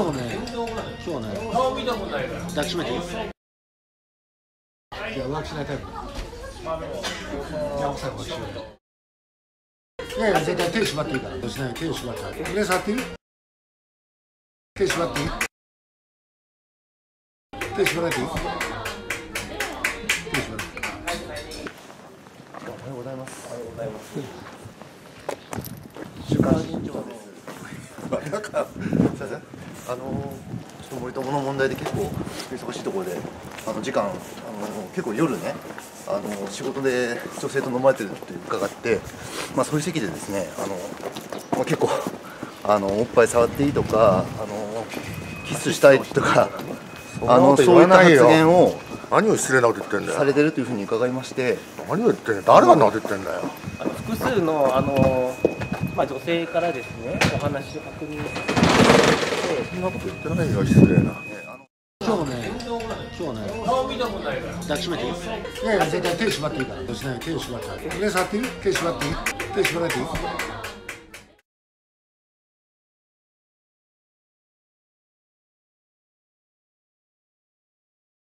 今日ね今日ね顔見たことないから抱きしめていい？いや浮気しないタイプだじゃあ奥さん浮気しよういやいや絶対手縛っていいからどうしない手縛ってっていい手縛っていい？手縛られていい？手縛られておはようございます。おはようございます。週刊新潮です。か。あのちょっと森友の問題で結構忙しいところで、あの時間、あの結構夜ね、あの仕事で女性と飲まれてるって伺って、まあそういう席でですね、あのまあ結構あのおっぱい触っていいとか、あのキスしたいとか、あのそういった発言を何を失礼なこと言ってんだよ。されてるというふうに伺いまして。何を言ってんだよ。誰がなでってんだよ。あの複数のあの、まあ、女性からですねお話を確認んなこと言ってないよ失礼な。今日ね今日ね顔見たことないから抱きしめていい。いやいや絶対手縛っていいからどうしない手縛って。胸触っていい？手縛っていい？手縛られていい？